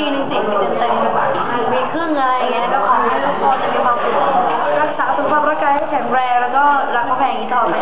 ปีหนึ่งสี่สิบเต็มๆมีครึ่งอะไรอย่างเงี้ยก็ขอให้ทุกคนมีความสุขรักษาสุขภาพร่างกายให้แข็งแรงแล้วก็รักพ่อแพงอย่างนี้ต่อไป